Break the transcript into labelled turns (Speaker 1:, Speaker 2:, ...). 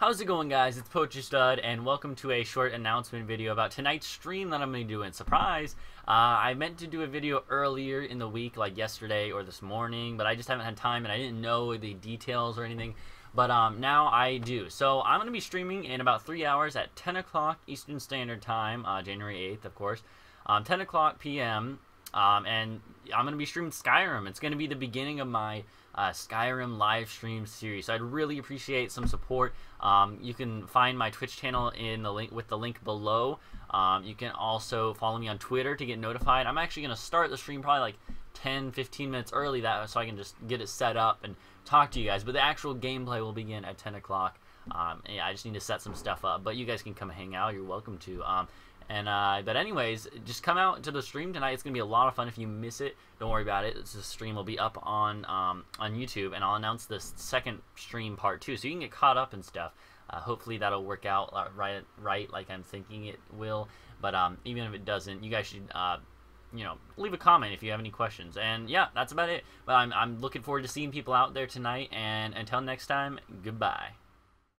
Speaker 1: How's it going guys? It's PoetryStud and welcome to a short announcement video about tonight's stream that I'm going to do in Surprise! Uh, I meant to do a video earlier in the week like yesterday or this morning but I just haven't had time and I didn't know the details or anything. But um, now I do. So I'm going to be streaming in about 3 hours at 10 o'clock Eastern Standard Time, uh, January 8th of course. Um, 10 o'clock p.m. Um, and I'm going to be streaming Skyrim. It's going to be the beginning of my uh, Skyrim live stream series. So I'd really appreciate some support. Um, you can find my Twitch channel in the link with the link below. Um, you can also follow me on Twitter to get notified. I'm actually going to start the stream probably like 10, 15 minutes early that so I can just get it set up and talk to you guys. But the actual gameplay will begin at 10 o'clock. Um, yeah, I just need to set some stuff up. But you guys can come hang out. You're welcome to. Um, and uh, but anyways, just come out to the stream tonight. It's gonna be a lot of fun. If you miss it, don't worry about it. The stream will be up on um, on YouTube, and I'll announce the second stream part too, so you can get caught up and stuff. Uh, hopefully that'll work out uh, right, right, like I'm thinking it will. But um, even if it doesn't, you guys should, uh, you know, leave a comment if you have any questions. And yeah, that's about it. But I'm I'm looking forward to seeing people out there tonight. And until next time, goodbye.